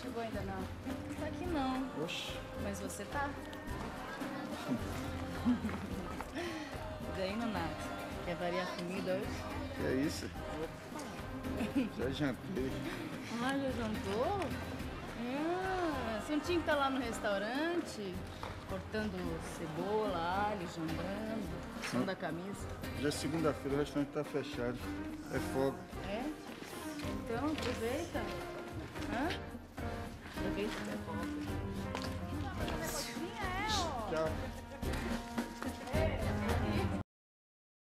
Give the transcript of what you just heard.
chegou ainda não. Tá aqui não. Oxi. Mas você tá? Daí, Nonato. Quer variar a comida hoje? Que é isso? Já jantei. Ah, já jantou? Ah, que estar lá no restaurante, cortando cebola, alho, jambando, som da camisa. Já é segunda-feira, o restaurante tá fechado. É folga. É? Então, aproveita. Hã? Aproveita é folga. Tchau.